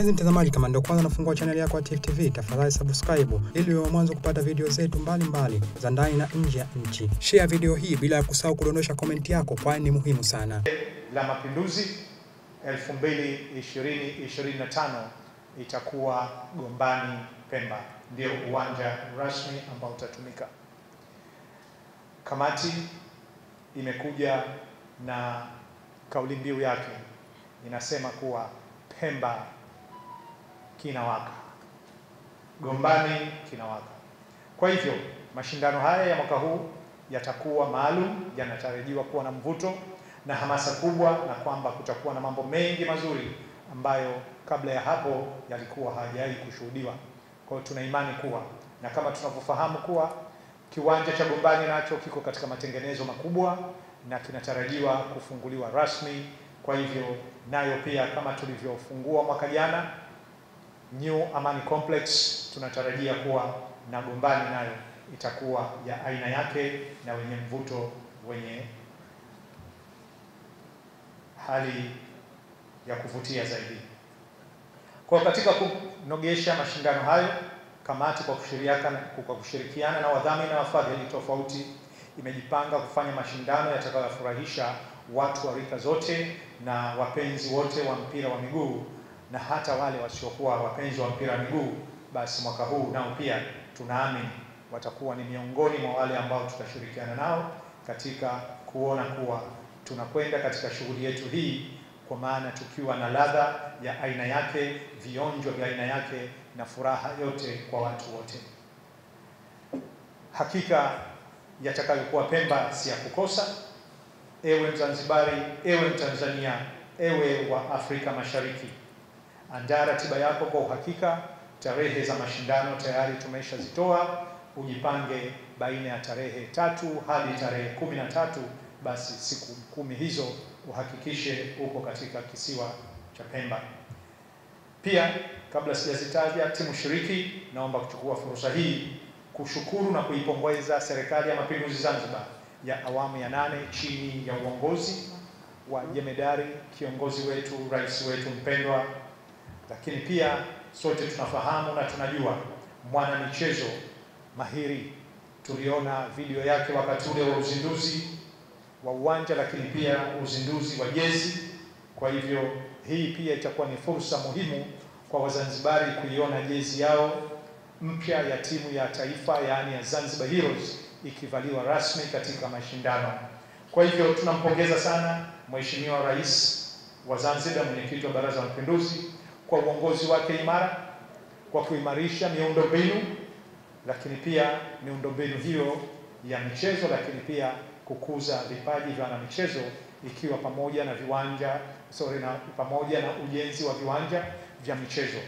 Mpenzi mtazamaji, kama ndio kwanza nafungua chaneli yako ya Tifu TV, tafadhali subscribe ili uwe mwanzo kupata video zetu mbalimbali za ndani na nje ya nchi. Share video hii bila ya kusahau kudondosha komenti yako, kwani ni muhimu sana. la Mapinduzi 2020-2025 itakuwa Gombani Pemba, ndio uwanja rasmi ambao utatumika. Kamati imekuja na kauli mbiu yake inasema kuwa Pemba kinawaka, Gombani kinawaka. Kwa hivyo mashindano haya ya mwaka huu yatakuwa maalum, yanatarajiwa kuwa na mvuto na hamasa kubwa, na kwamba kutakuwa na mambo mengi mazuri ambayo kabla ya hapo yalikuwa hayajawahi kushuhudiwa. Kwa hiyo tuna imani kuwa na kama tunavyofahamu kuwa kiwanja cha Gombani nacho kiko katika matengenezo makubwa na kinatarajiwa kufunguliwa rasmi. Kwa hivyo nayo pia kama tulivyofungua mwaka jana New Amani Complex, tunatarajia kuwa na Gombani nayo itakuwa ya aina yake na wenye mvuto wenye hali ya kuvutia zaidi. Kwa katika kunogesha mashindano hayo, kamati kwa kushirikiana kushirikiana na wadhamini na wafadhili tofauti imejipanga kufanya mashindano yatakayofurahisha watu wa rika zote na wapenzi wote wa mpira wa miguu na hata wale wasiokuwa wapenzi wa mpira miguu. Basi mwaka huu nao pia tunaamini watakuwa ni miongoni mwa wale ambao tutashirikiana nao katika kuona kuwa tunakwenda katika shughuli yetu hii kwa maana tukiwa na ladha ya aina yake, vionjo vya aina yake na furaha yote kwa watu wote. Hakika yatakayokuwa Pemba si ya kukosa. Ewe Mzanzibari, ewe Mtanzania, ewe wa Afrika Mashariki, andaa ratiba yako kwa uhakika. Tarehe za mashindano tayari tumeshazitoa, ujipange baina ya tarehe tatu hadi tarehe kumi na tatu. Basi siku kumi hizo uhakikishe uko katika kisiwa cha Pemba. Pia kabla sijazitaja timu shiriki, naomba kuchukua fursa hii kushukuru na kuipongeza Serikali ya Mapinduzi Zanzibar ya awamu ya nane chini ya uongozi wa jemedari kiongozi wetu, rais wetu mpendwa. Lakini pia sote tunafahamu na tunajua mwana michezo mahiri, tuliona video yake wakati ule wa uzinduzi wa uwanja, lakini pia uzinduzi wa jezi. Kwa hivyo hii pia itakuwa ni fursa muhimu kwa Wazanzibari kuiona jezi yao mpya ya timu ya taifa yaani ya Zanzibar Heroes ikivaliwa rasmi katika mashindano. Kwa hivyo tunampongeza sana Mheshimiwa Rais wa Zanzibar, mwenyekiti wa Baraza la Mapinduzi kwa uongozi wake imara, kwa kuimarisha miundombinu, lakini pia miundombinu hiyo ya michezo, lakini pia kukuza vipaji vya wanamichezo ikiwa pamoja na viwanja sorry, na pamoja na ujenzi wa viwanja vya michezo.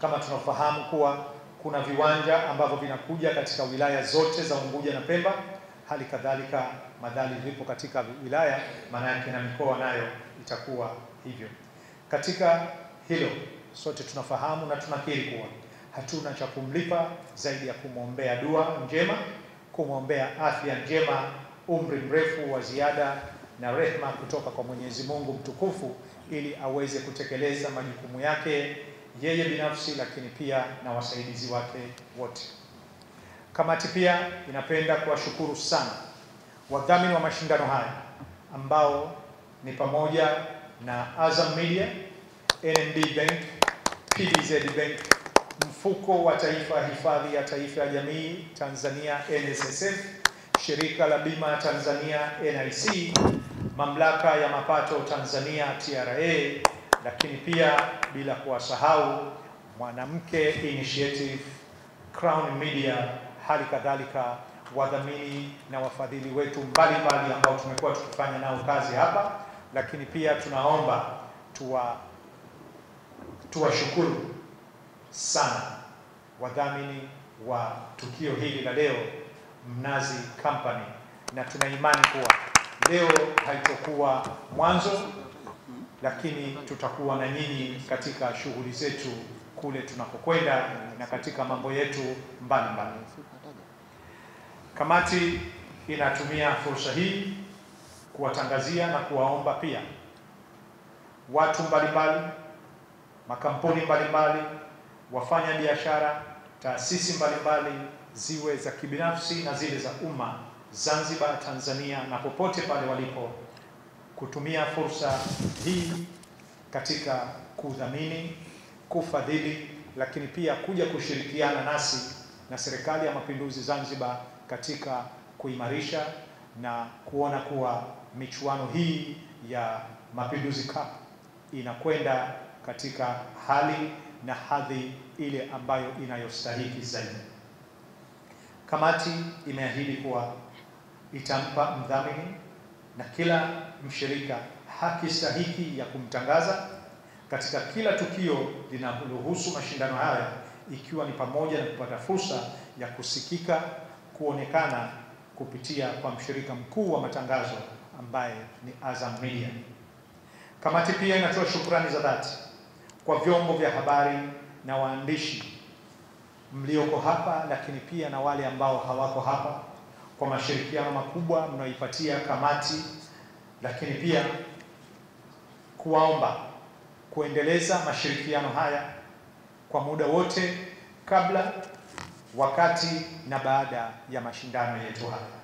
Kama tunafahamu kuwa kuna viwanja ambavyo vinakuja katika wilaya zote za Unguja na Pemba, hali kadhalika madhali vipo katika wilaya, maana yake na mikoa nayo itakuwa hivyo. Katika hilo sote tunafahamu na tunakiri kuwa hatuna cha kumlipa zaidi ya kumwombea dua njema, kumwombea afya njema, umri mrefu wa ziada na rehma kutoka kwa Mwenyezi Mungu mtukufu ili aweze kutekeleza majukumu yake yeye binafsi lakini pia na wasaidizi wake wote. Kamati pia inapenda kuwashukuru sana wadhamini wa mashindano haya ambao ni pamoja na Azam Media, NMB Bank, PBZ Bank, Mfuko wa Taifa Hifadhi ya Taifa ya Jamii Tanzania NSSF, Shirika la Bima Tanzania NIC, Mamlaka ya Mapato Tanzania TRA, lakini pia bila kuwasahau Mwanamke Initiative, Crown Media, hali kadhalika wadhamini na wafadhili wetu mbalimbali ambao tumekuwa tukifanya nao kazi hapa, lakini pia tunaomba tuwa tuwashukuru sana wadhamini wa tukio hili la leo, Mnazi Company, na tuna imani kuwa leo haitokuwa mwanzo lakini tutakuwa na nyinyi katika shughuli zetu kule tunakokwenda na katika mambo yetu mbalimbali. Kamati inatumia fursa hii kuwatangazia na kuwaomba pia watu mbalimbali makampuni mbalimbali, wafanya biashara, taasisi mbalimbali ziwe za kibinafsi na zile za umma, Zanzibar, Tanzania na popote pale walipo, kutumia fursa hii katika kudhamini, kufadhili, lakini pia kuja kushirikiana nasi na Serikali ya Mapinduzi Zanzibar katika kuimarisha na kuona kuwa michuano hii ya Mapinduzi Cup inakwenda katika hali na hadhi ile ambayo inayostahili zaidi. Kamati imeahidi kuwa itampa mdhamini na kila mshirika haki stahiki ya kumtangaza katika kila tukio linalohusu mashindano haya, ikiwa ni pamoja na kupata fursa ya kusikika, kuonekana kupitia kwa mshirika mkuu wa matangazo ambaye ni Azam Media. Kamati pia inatoa shukrani za dhati kwa vyombo vya habari na waandishi mlioko hapa, lakini pia na wale ambao hawako hapa kwa mashirikiano makubwa mnaoipatia kamati, lakini pia kuwaomba kuendeleza mashirikiano haya kwa muda wote kabla, wakati na baada ya mashindano yetu haya.